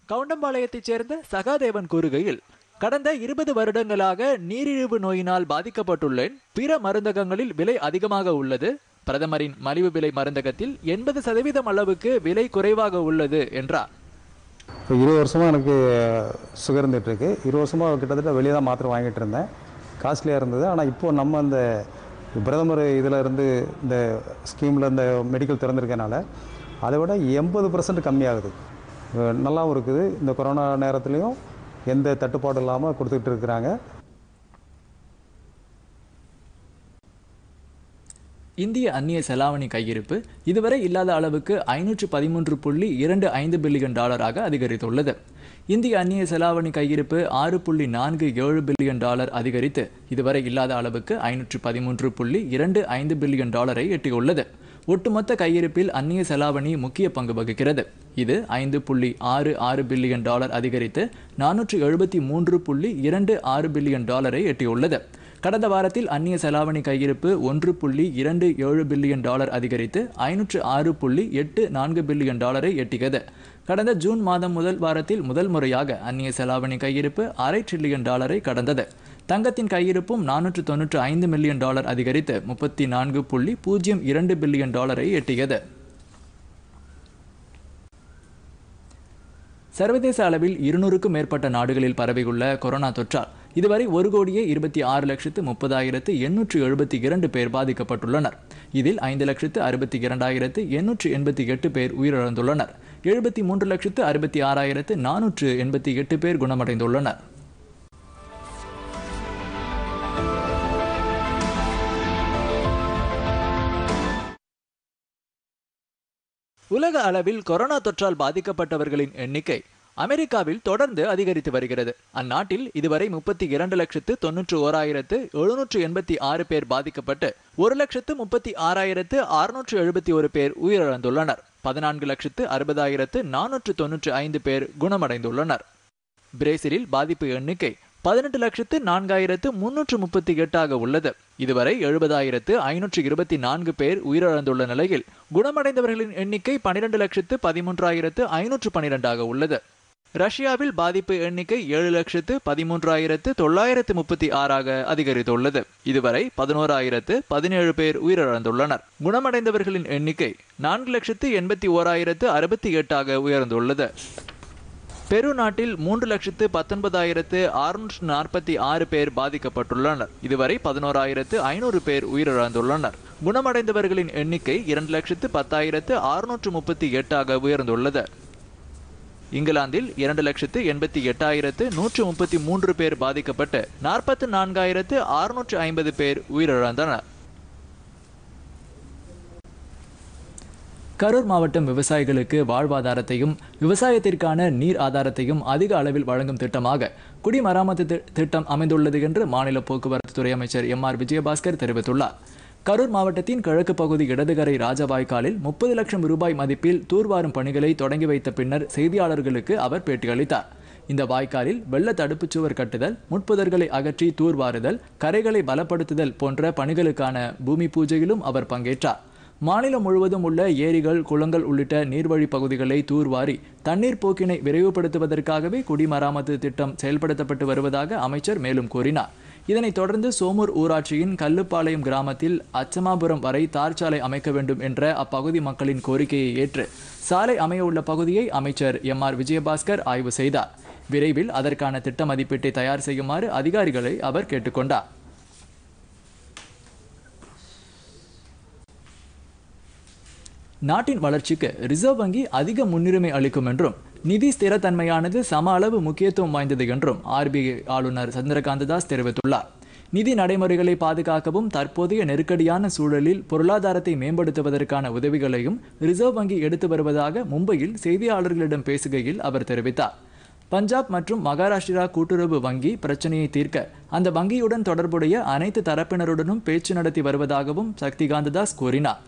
கவுண்டம்பாளையத்தைச் சேர்ந்த சகாதேவன் கூறுகையில் கடந்த இருபது வருடங்களாக நீரிழிவு நோயினால் பாதிக்கப்பட்டுள்ளேன். பிற மருந்தகங்களில் விலை அதிகமாக உள்ளது. பிரதமரின் மலிவு விலை மருந்தகத்தில் எண்பது சதவீதம் அளவுக்கு விலை குறைவாக உள்ளது என்றார். இப்போ இருபது வருஷமாக எனக்கு சுகர் இருந்துகிட்டு இருக்கு இருபது வருஷமாக கிட்டத்தட்ட வெளியே தான் மாத்திரை வாங்கிட்டு இருந்தேன். காஸ்ட்லியாக இருந்தது. ஆனால் இப்போ நம்ம அந்த பிரதமர் இதில் இருந்து இந்த ஸ்கீமில் இந்த மெடிக்கல் திறந்திருக்கனால அதை விட எண்பது பர்சன்ட் கம்மியாகுது. நல்லாவும் இருக்குது. இந்த கொரோனா நேரத்துலையும் எந்த தட்டுப்பாடும் இல்லாமல் கொடுத்துக்கிட்டு இருக்கிறாங்க. இந்திய அந்நிய செலாவணி கையிருப்பு இதுவரை இல்லாத அளவுக்கு ஐநூற்று பதிமூன்று புள்ளி இரண்டு ஐந்து பில்லியன் டாலராக அதிகரித்துள்ளது. இந்திய அந்நிய செலாவணி கையிருப்பு ஆறு புள்ளி நான்கு ஏழு பில்லியன் டாலர் அதிகரித்து இதுவரை இல்லாத அளவுக்கு ஐநூற்று பதிமூன்று புள்ளி இரண்டு ஐந்து பில்லியன் டாலரை எட்டியுள்ளது. ஒட்டுமொத்த கையிருப்பில் அந்நிய செலாவணி முக்கிய பங்கு வகிக்கிறது. இது ஐந்து புள்ளி ஆறு ஆறு பில்லியன் டாலர் அதிகரித்து நானூற்று எழுபத்தி மூன்று புள்ளி இரண்டு ஆறு பில்லியன் டாலரை எட்டியுள்ளது. கடந்த வாரத்தில் அந்நிய செலாவணி கையிருப்பு ஒன்று புள்ளி இரண்டு ஏழு பில்லியன் டாலர் அதிகரித்து ஐநூற்று ஆறு புள்ளி எட்டு நான்கு பில்லியன் டாலரை எட்டியது. கடந்த ஜூன் மாதம் முதல் வாரத்தில் முதல் முறையாக அந்நிய செலாவணி கையிருப்பு அரை ட்ரில்லியன் டாலரை கடந்தது. தங்கத்தின் கையிருப்பும் நானூற்று தொன்னூற்று ஐந்து மில்லியன் டாலர் அதிகரித்து முப்பத்தி நான்கு புள்ளி பூஜ்ஜியம் இரண்டு பில்லியன் டாலரை எட்டியது. சர்வதேச அளவில் இருநூறுக்கும் மேற்பட்ட நாடுகளில் பரவியுள்ள கொரோனா தொற்றால் இதுவரை ஒரு கோடியே இருபத்தி ஆறு லட்சத்து முப்பதாயிரத்து எண்ணூற்று எழுபத்தி இரண்டு பேர் பாதிக்கப்பட்டுள்ளனர். இதில் ஐந்து லட்சத்து அறுபத்தி இரண்டாயிரத்து எண்ணூற்று எண்பத்தி எட்டு பேர் உயிரிழந்துள்ளனர். எழுபத்தி மூன்று லட்சத்து அறுபத்தி ஆறாயிரத்து நானூற்று எண்பத்தி எட்டு பேர் குணமடைந்துள்ளனர். உலக அளவில் கொரோனா தொற்றால் பாதிக்கப்பட்டவர்களின் எண்ணிக்கை அமெரிக்காவில் தொடர்ந்து அதிகரித்து வருகிறது. அந்நாட்டில் இதுவரை முப்பத்தி இரண்டு லட்சத்து தொன்னூற்று ஓராயிரத்து எழுநூற்று எண்பத்தி ஆறு பேர் பாதிக்கப்பட்டு ஒரு லட்சத்து முப்பத்தி ஆறாயிரத்து அறுநூற்று எழுபத்தி ஒரு பேர் உயிரிழந்துள்ளனர். பதினான்கு லட்சத்து அறுபதாயிரத்து நானூற்று தொன்னூற்று ஐந்து பேர் குணமடைந்துள்ளனர். பிரேசிலில் பாதிப்பு எண்ணிக்கை பதினெட்டு லட்சத்து நான்காயிரத்து முன்னூற்று முப்பத்தி எட்டாக உள்ளது. இதுவரை எழுபதாயிரத்து ஐநூற்று இருபத்தி நான்கு பேர் உயிரிழந்துள்ள நிலையில் குணமடைந்தவர்களின் எண்ணிக்கை பனிரெண்டு லட்சத்து பதிமூன்றாயிரத்து ஐநூற்று பனிரெண்டாக உள்ளது. ரஷ்யாவில் பாதிப்பு எண்ணிக்கை ஏழு லட்சத்து பதிமூன்றாயிரத்து தொள்ளாயிரத்து முப்பத்தி ஆறாக அதிகரித்துள்ளது. இதுவரை பதினோராயிரத்து பதினேழு பேர் உயிரிழந்துள்ளனர். குணமடைந்தவர்களின் எண்ணிக்கை நான்கு லட்சத்து எண்பத்தி ஓராயிரத்து அறுபத்தி எட்டாக உயர்ந்துள்ளது. பெரு நாட்டில் மூன்று லட்சத்து பத்தொன்பதாயிரத்து அறுநூற்று நாற்பத்தி ஆறு பேர் பாதிக்கப்பட்டுள்ளனர். இதுவரை பதினோராயிரத்து ஐநூறு பேர் உயிரிழந்துள்ளனர். குணமடைந்தவர்களின் எண்ணிக்கை இரண்டு லட்சத்து பத்தாயிரத்து அறுநூற்று முப்பத்தி எட்டாக உயர்ந்துள்ளது. இங்கிலாந்தில் இரண்டு லட்சத்து எண்பத்தி எட்டாயிரத்து நூற்று முப்பத்தி மூன்று பேர் பாதிக்கப்பட்டு நாற்பத்து நான்காயிரத்து அறுநூற்று ஐம்பது பேர் உயிரிழந்தனர். கரூர் மாவட்டம் விவசாயிகளுக்கு வாழ்வாதாரத்தையும் விவசாயத்திற்கான நீர் ஆதாரத்தையும் அதிக அளவில் வழங்கும் திட்டமாக குடிமராமத்து திட்டம் அமைந்துள்ளது என்று மாநில போக்குவரத்து துறை அமைச்சர் எம் ஆர் விஜயபாஸ்கர் தெரிவித்துள்ளார். கரூர் மாவட்டத்தின் கிழக்கு பகுதி இடதுகரை ராஜவாய்க்காலில் முப்பது லட்சம் ரூபாய் மதிப்பில் தூர்வாரும் பணிகளை தொடங்கி வைத்த பின்னர் செய்தியாளர்களுக்கு அவர் பேட்டியளித்தார் இந்த வாய்க்காலில் வெள்ள தடுப்புச் சுவர் கட்டுதல் முட்புதர்களை அகற்றி தூர்வாருதல் கரைகளை பலப்படுத்துதல் போன்ற பணிகளுக்கான பூமி பூஜையிலும் அவர் பங்கேற்றார். மாநிலம் முழுவதும் உள்ள ஏரிகள் குளங்கள் உள்ளிட்ட நீர்வழி பகுதிகளை தூர்வாரி தண்ணீர் போக்கினை விரைவுபடுத்துவதற்காகவே குடிமராமத்து திட்டம் செயல்படுத்தப்பட்டு வருவதாக அமைச்சர் மேலும் கூறினார். இதனைத் தொடர்ந்து சோமூர் ஊராட்சியின் கல்லுப்பாளையம் கிராமத்தில் அச்சமாபுரம் வரை தார் சாலை அமைக்க வேண்டும் என்ற அப்பகுதி மக்களின் கோரிக்கையை ஏற்று சாலை அமைய உள்ள பகுதியை அமைச்சர் எம் ஆர் விஜயபாஸ்கர் ஆய்வு செய்தார். விரைவில் அதற்கான திட்ட மதிப்பீட்டை தயார் செய்யுமாறு அதிகாரிகளை அவர் கேட்டுக்கொண்டார். நாட்டின் வளர்ச்சிக்கு ரிசர்வ் வங்கி அதிக முன்னுரிமை அளிக்கும் என்றும் நிதி ஸ்திரத்தன்மையானது சம அளவு முக்கியத்துவம் வாய்ந்தது என்றும் ஆர்பிஐ ஆளுநர் சந்திரகாந்த தாஸ் தெரிவித்துள்ளார். நிதி நடைமுறைகளை பாதுகாக்கவும் தற்போதைய நெருக்கடியான சூழலில் பொருளாதாரத்தை மேம்படுத்துவதற்கான உதவிகளையும் ரிசர்வ் வங்கி எடுத்து வருவதாக மும்பையில் செய்தியாளர்களிடம் பேசுகையில் அவர் தெரிவித்தார். பஞ்சாப் மற்றும் மகாராஷ்டிரா கூட்டுறவு வங்கி பிரச்சனையை தீர்க்க அந்த வங்கியுடன் தொடர்புடைய அனைத்து தரப்பினருடனும் பேச்சு நடத்தி வருவதாகவும் சக்திகாந்த தாஸ் கூறினார்.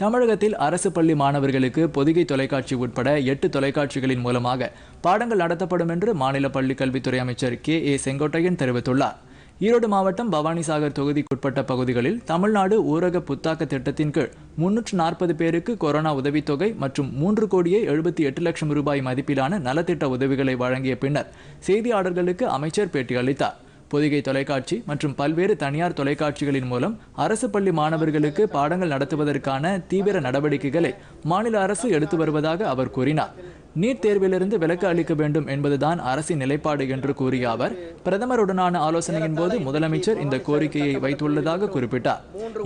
தமிழகத்தில் அரசு பள்ளி மாணவர்களுக்கு பொதிகை தொலைக்காட்சி உட்பட எட்டு தொலைக்காட்சிகளின் மூலமாக பாடங்கள் நடத்தப்படும் என்று மாநில பள்ளிக் கல்வித்துறை அமைச்சர் கே ஏ செங்கோட்டையன் தெரிவித்துள்ளார். ஈரோடு மாவட்டம் பவானிசாகர் தொகுதிக்குட்பட்ட பகுதிகளில் தமிழ்நாடு ஊரக புத்தாக்க திட்டத்தின் கீழ் முன்னூற்று நாற்பது பேருக்கு கொரோனா உதவித்தொகை மற்றும் மூன்று கோடியே எழுபத்தி எட்டு லட்சம் ரூபாய் மதிப்பிலான நலத்திட்ட உதவிகளை வழங்கிய பின்னர் செய்தியாளர்களுக்கு அமைச்சர் பேட்டி அளித்தார். பொதிகை தொலைக்காட்சி மற்றும் பல்வேறு தனியார் தொலைக்காட்சிகளின் மூலம் அரசு பள்ளி மாணவர்களுக்கு பாடங்கள் நடத்துவதற்கான தீவிர நடவடிக்கைகளை மாநில அரசு எடுத்து வருவதாக அவர் கூறினார். நீட் தேர்விலிருந்து விலக்கு அளிக்க வேண்டும் என்பதுதான் அரசின் நிலைப்பாடு என்று கூறிய அவர் பிரதமருடனான ஆலோசனையின் போது முதலமைச்சர் இந்த கோரிக்கையை வைத்துள்ளதாக குறிப்பிட்டார்.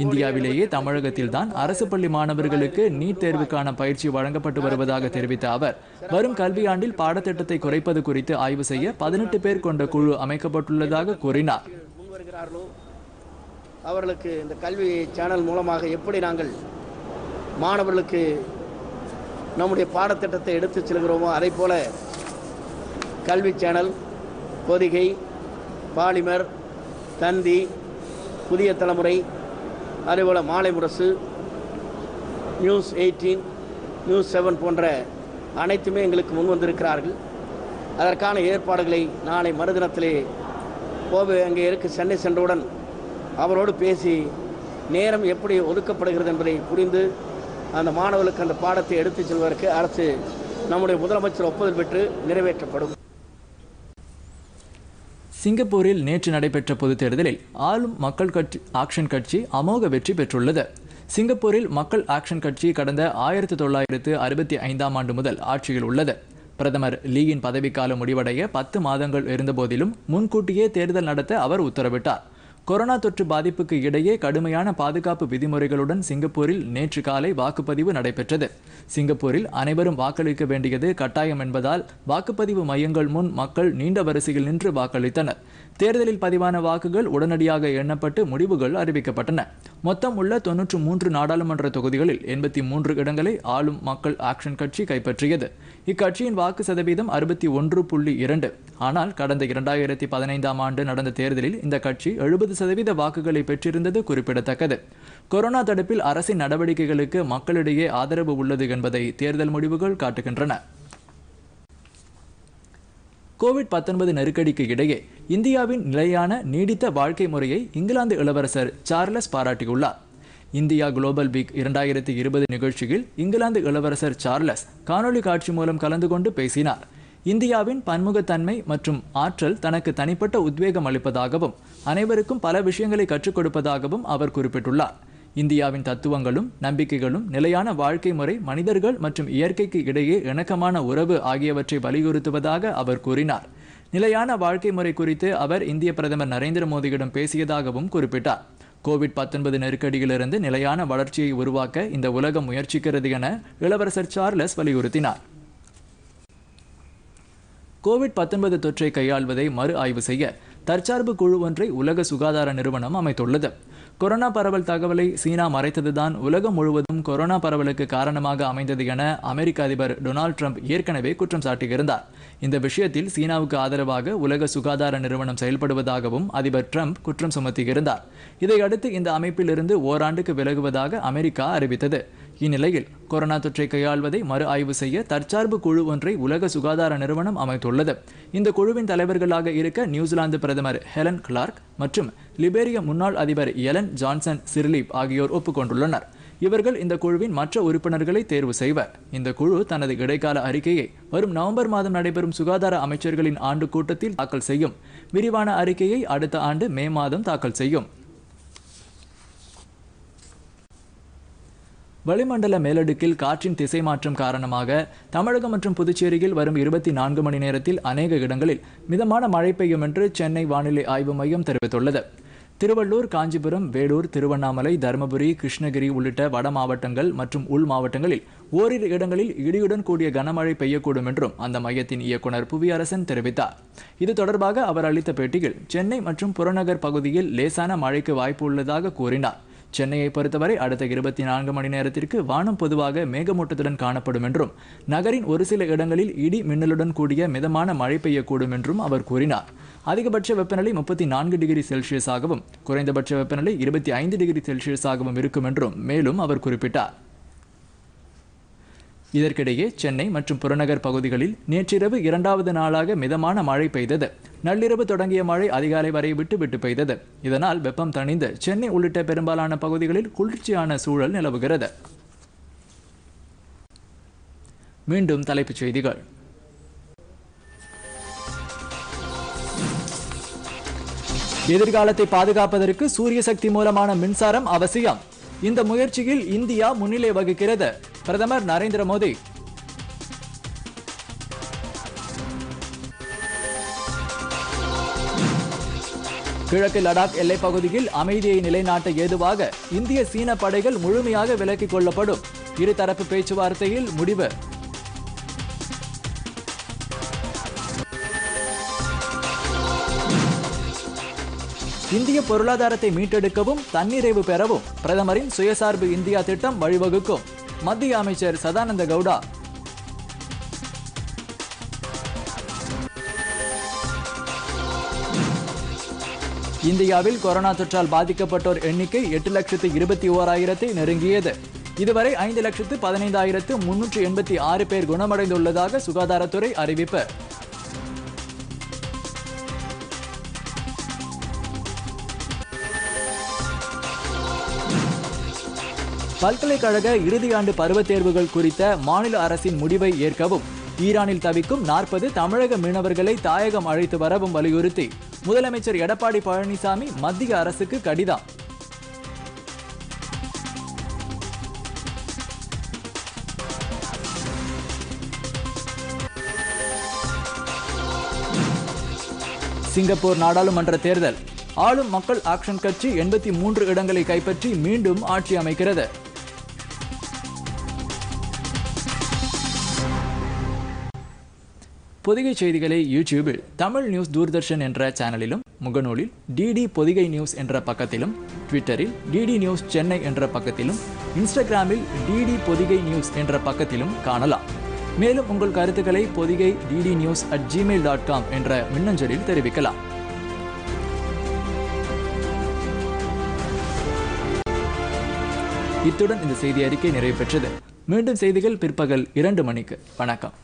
இந்தியாவிலேயே தமிழகத்தில்தான் அரசு பள்ளி மாணவர்களுக்கு நீட் தேர்வுக்கான பயிற்சி வழங்கப்பட்டு வருவதாக தெரிவித்த அவர் வரும் கல்வியாண்டில் பாடத்திட்டத்தை குறைப்பது குறித்து ஆய்வு செய்ய பதினெட்டு பேர் கொண்ட குழு அமைக்கப்பட்டுள்ளதாக கூறினார். அவர்களுக்கு இந்த கல்வி சேனல் மூலமாக எப்படி நாங்கள் மாணவர்களுக்கு நம்முடைய பாடத்திட்டத்தை எடுத்து செல்கிறோமோ அதே போல கல்வி சேனல் பொதிகை பாலிமர் தந்தி புதிய தலைமுறை அதேபோல் Malai Murasu news eighteen news seven போன்ற அனைத்துமே எங்களுக்கு முன் வந்திருக்கிறார்கள். அதற்கான ஏற்பாடுகளை நாளை மறுதினத்திலே கோவை அங்கே இருக்க சென்னை சென்றவுடன் அவரோடு பேசி நேரம் எப்படி ஒதுக்கப்படுகிறது என்பதை புரிந்து அந்த மாணவர்களுக்கு அந்த பாடத்தை எடுத்துச் செல்வதற்கு அரசு நம்முடைய முதலமைச்சர் ஒப்புதல் பெற்று நிறைவேற்றப்படும். சிங்கப்பூரில் நேற்று நடைபெற்ற பொதுத் தேர்தலில் ஆளும் மக்கள் கட்சி ஆக்ஷன் கட்சி அமோக வெற்றி பெற்றுள்ளது. சிங்கப்பூரில் மக்கள் ஆக்ஷன் கட்சி கடந்த ஆயிரத்தி தொள்ளாயிரத்து அறுபத்தி ஐந்தாம் ஆண்டு முதல் ஆட்சியில் உள்ளது. பிரதமர் லீயின் பதவிக்காலம் முடிவடைய பத்து மாதங்கள் இருந்தபோதிலும் முன்கூட்டியே தேர்தல் நடத்த அவர் உத்தரவிட்டார். கொரோனா தொற்று பாதிப்புக்கு இடையே கடுமையான பாதுகாப்பு விதிமுறைகளுடன் சிங்கப்பூரில் நேற்று காலை வாக்குப்பதிவு நடைபெற்றது. சிங்கப்பூரில் அனைவரும் வாக்களிக்க வேண்டியது கட்டாயம் என்பதால் வாக்குப்பதிவு மையங்கள் முன் மக்கள் நீண்ட வரிசையில் நின்று வாக்களித்தனர். தேர்தலில் பதிவான வாக்குகள் உடனடியாக எண்ணப்பட்டு முடிவுகள் அறிவிக்கப்பட்டன. மொத்தம் உள்ள தொன்னூற்று மூன்று நாடாளுமன்ற தொகுதிகளில் எண்பத்தி மூன்று இடங்களை ஆளும் மக்கள் ஆக்ஷன் கட்சி கைப்பற்றியது. இக்கட்சியின் வாக்கு சதவீதம் அறுபத்தி ஒன்று புள்ளி இரண்டு. ஆனால் கடந்த இரண்டாயிரத்தி பதினைந்தாம் ஆண்டு நடந்த தேர்தலில் இந்த கட்சி எழுபது சதவீத வாக்குகளை பெற்றிருந்தது குறிப்பிடத்தக்கது. கொரோனா தடுப்பில் அரசின் நடவடிக்கைகளுக்கு மக்களிடையே ஆதரவு உள்ளது என்பதை தேர்தல் முடிவுகள் காட்டுகின்றன. கோவிட் 19 நெருக்கடிக்கு இடையே இந்தியாவின் நிலையான நீடித்த வாழ்க்கை முறையை இங்கிலாந்து இளவரசர் சார்லஸ் பாராட்டியுள்ளார். இந்தியா குளோபல் வீக் இரண்டாயிரத்தி இருபது நிகழ்ச்சியில் இங்கிலாந்து இளவரசர் சார்லஸ் காணொளி காட்சி மூலம் கலந்து கொண்டு பேசினார். இந்தியாவின் பன்முகத்தன்மை மற்றும் ஆற்றல் தனக்கு தனிப்பட்ட உத்வேகம் அளிப்பதாகவும் அனைவருக்கும் பல விஷயங்களை கற்றுக் கொடுப்பதாகவும் அவர் குறிப்பிட்டுள்ளார். இந்தியாவின் தத்துவங்களும் நம்பிக்கைகளும் நிலையான வாழ்க்கை முறை மனிதர்கள் மற்றும் இயற்கைக்கு இடையே இணக்கமான உறவு ஆகியவற்றை வலியுறுத்துவதாக அவர் கூறினார். நிலையான வாழ்க்கை முறை குறித்து அவர் இந்திய பிரதமர் நரேந்திர மோடியிடம் பேசியதாகவும் குறிப்பிட்டார். கோவிட் 19 நெருக்கடியிலிருந்து நிலையான வளர்ச்சியை உருவாக்க இந்த உலகம் முயற்சிக்கிறது என இளவரசர் சார்லஸ் வலியுறுத்தினார். கோவிட் 19 தொற்றை கையாள்வதை மறு ஆய்வு செய்ய தற்சார்பு குழு ஒன்றை உலக சுகாதார நிறுவனம் அமைத்துள்ளது. கொரோனா பரவல் தகவலை சீனா மறைத்ததுதான் உலகம் முழுவதும் கொரோனா பரவலுக்கு காரணமாக அமைந்தது என அமெரிக்க அதிபர் டொனால்ட் ட்ரம்ப் ஏற்கனவே குற்றம் சாட்டியிருந்தார். இந்த விஷயத்தில் சீனாவுக்கு ஆதரவாக உலக சுகாதார நிறுவனம் செயல்படுவதாகவும் அதிபர் ட்ரம்ப் குற்றம் சுமத்தியிருந்தார். இதையடுத்து இந்த அமைப்பிலிருந்து ஓராண்டுக்கு விலகுவதாக அமெரிக்கா அறிவித்தது. இந்நிலையில் கொரோனா தொற்றை கையாள்வதை மறு ஆய்வு செய்ய தற்சார்பு குழு ஒன்றை உலக சுகாதார நிறுவனம் அமைத்துள்ளது. இந்த குழுவின் தலைவர்களாக இருக்க நியூசிலாந்து பிரதமர் ஹெலன் கிளார்க் மற்றும் லிபேரிய முன்னாள் அதிபர் எலன் ஜான்சன் சிர்லீப் ஆகியோர் ஒப்புக்கொண்டுள்ளனர். இவர்கள் இந்த குழுவின் மற்ற உறுப்பினர்களை தேர்வு செய்வர். இந்த குழு தனது இடைக்கால அறிக்கையை வரும் நவம்பர் மாதம் நடைபெறும் சுகாதார அமைச்சர்களின் ஆண்டு கூட்டத்தில் தாக்கல் செய்யும். விரிவான அறிக்கையை அடுத்த ஆண்டு மே மாதம் தாக்கல் செய்யும். வளிமண்டல மேலடுக்கில் காற்றின் திசை மாற்றம் காரணமாக தமிழகம் மற்றும் புதுச்சேரியில் வரும் இருபத்தி நான்கு மணி நேரத்தில் அநேக இடங்களில் மிதமான மழை பெய்யும் என்று சென்னை வானிலை ஆய்வு மையம் தெரிவித்துள்ளது. திருவள்ளூர் காஞ்சிபுரம் வேலூர் திருவண்ணாமலை தருமபுரி கிருஷ்ணகிரி உள்ளிட்ட வட மாவட்டங்கள் மற்றும் உள் மாவட்டங்களில் ஓரிரு இடங்களில் இடியுடன் கூடிய கனமழை பெய்யக்கூடும் என்றும் அந்த மையத்தின் இயக்குனர் புவியரசன் தெரிவித்தார். இது தொடர்பாக அவர் அளித்த பேட்டியில் சென்னை மற்றும் புறநகர் பகுதியில் லேசான மழைக்கு வாய்ப்பு உள்ளதாக கூறினார். சென்னையை பொறுத்தவரை அடுத்த இருபத்தி நான்கு மணி நேரத்திற்கு வானம் பொதுவாக மேகமூட்டத்துடன் காணப்படும் என்றும் நகரின் ஒரு சில இடங்களில் இடி மின்னலுடன் கூடிய மிதமான மழை பெய்யக்கூடும் என்றும் அவர் கூறினார். அதிகபட்ச வெப்பநிலை முப்பத்தி நான்கு டிகிரி செல்சியஸாகவும் குறைந்தபட்ச வெப்பநிலை இருபத்தி ஐந்து டிகிரி செல்சியஸாகவும் இருக்கும் என்றும் மேலும் அவர் குறிப்பிட்டார். இதற்கிடையே சென்னை மற்றும் புறநகர் பகுதிகளில் நேற்றிரவு இரண்டாவது நாளாக மிதமான மழை பெய்தது. நள்ளிரவு தொடங்கிய மழை அதிகாலை வரை விட்டு விட்டு பெய்தது. இதனால் வெப்பம் தணிந்து சென்னை உள்ளிட்ட பெரும்பாலான பகுதிகளில் குளிர்ச்சியான சூழல் நிலவுகிறது. மீண்டும் தலைப்புச் செய்திகள். எதிர்காலத்தை பாதுகாப்பதற்கு சூரிய சக்தி மூலமான மின்சாரம் அவசியம். இந்த முயற்சியில் இந்தியா முன்னிலை வகிக்கிறது. பிரதமர் நரேந்திர மோடி. கிழக்கு லடாக் எல்லைப் பகுதியில் அமைதியை நிலைநாட்ட ஏதுவாக இந்திய சீன படைகள் முழுமையாக விலக்கிக் கொள்ளப்படும். இருதரப்பு பேச்சுவார்த்தையில் முடிவு. இந்திய பொருளாதாரத்தை மீட்டெடுக்கவும் தன்னிறைவு பெறவும் பிரதமரின் சுயசார்பு இந்தியா திட்டம் வழிவகுக்கும். மத்திய அமைச்சர் சதானந்த கவுடா. இந்தியாவில் கொரோனா தொற்றால் பாதிக்கப்பட்டோர் எண்ணிக்கை எட்டு லட்சத்து இருபத்தி ஓராயிரத்தை நெருங்கியது. இதுவரை ஐந்து லட்சத்து பதினைந்தாயிரத்து முன்னூற்று எண்பத்தி ஆறு பேர் குணமடைந்துள்ளதாக சுகாதாரத்துறை அறிவிப்பு. பல்கலைக்கழக இறுதியாண்டு பருவத் தேர்வுகள் குறித்த மாநில அரசின் முடிவை ஏற்கவும் ஈரானில் தவிக்கும் நாற்பது தமிழக மீனவர்களை தாயகம் அழைத்து வரவும் வலியுறுத்தி முதலமைச்சர் எடப்பாடி பழனிசாமி மத்திய அரசுக்கு கடிதம். சிங்கப்பூர் நாடாளுமன்ற தேர்தல். ஆளும் மக்கள் ஆக்ஷன் கட்சி எண்பத்தி மூன்று இடங்களை கைப்பற்றி மீண்டும் ஆட்சி அமைக்கிறது. பொதிகை செய்திகளை யூடியூபில் தமிழ் நியூஸ் தூர்தர்ஷன் என்ற சேனலிலும் முகநூலில் டிடி பொதிகை நியூஸ் என்ற பக்கத்திலும் ட்விட்டரில் டிடி நியூஸ் சென்னை என்ற பக்கத்திலும் இன்ஸ்டாகிராமில் டிடி பொதிகை நியூஸ் என்ற பக்கத்திலும் காணலாம். மேலும் உங்கள் கருத்துக்களை Podhigai DD news at gmail dot com என்ற மின்னஞ்சலில் தெரிவிக்கலாம். இத்துடன் இந்த செய்தி அறிக்கை நிறைவு பெற்றது. மீண்டும் செய்திகள் பிற்பகல் இரண்டு மணிக்கு. வணக்கம்.